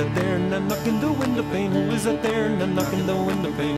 Who's that there? Now knocking the window pane. Who is that there? Now knocking the window pane.